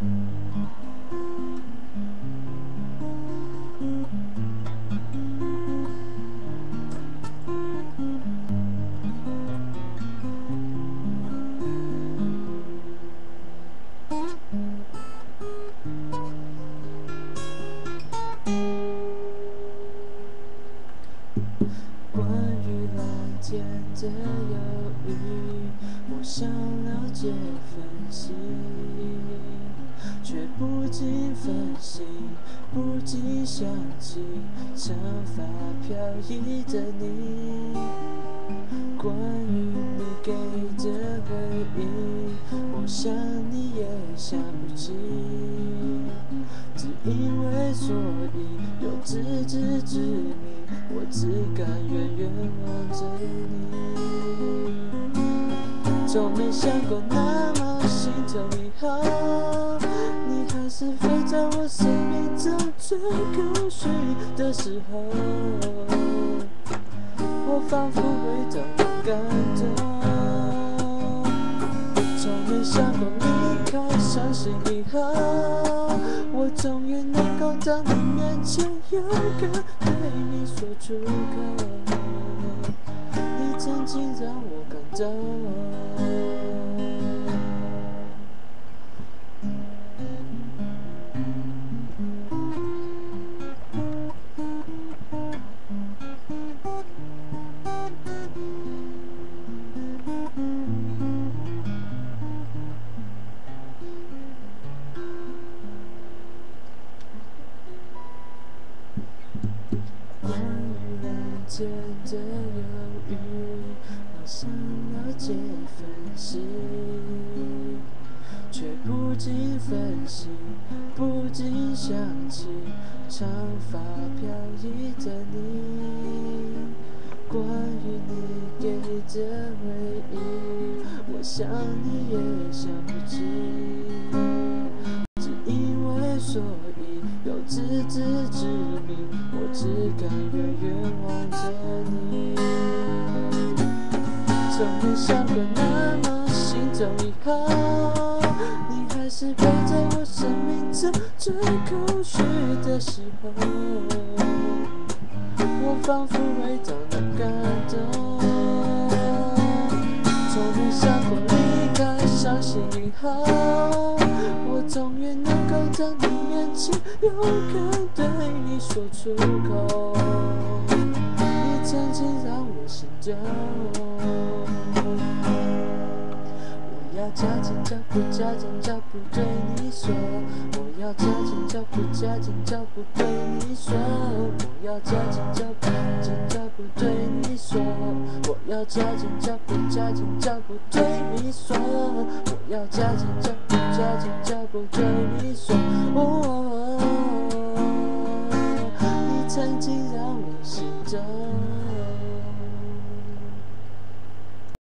关的犹豫，我想了解分析，却不禁分心，不禁想起长发飘逸的你。关于你给的回忆，我想你也想不起，因为所以有自知之明，我只敢远远望着你。从没想过那么心痛以后，你还是飞在我生命中最空虚的时候。我仿佛回到那感动，从没想过离开，伤心以后，终于能够当你面前，有个对你说出口，于蓝天的忧郁，我想了解分析，却不禁分心，不禁想起长发飘逸的你。关于你给的回忆，我想你也想不起。只因为所以有自知之，敢远远望着你。从没想过那么心痛以后，你还是陪在我生命中最空虚的时候。我仿佛回到那感动，从没想过离开，伤心以后，我终于能够在你面前，勇敢对你说出口，你曾经让我心动。我要加紧脚步，加紧脚步对你说，我要加紧脚步，加紧脚步对你说，我要加紧脚步，加紧脚步对你说，我要加紧脚步，加紧脚步对你说，我要加紧脚步假装假装对你说，哦哦哦、你曾经让我心疼。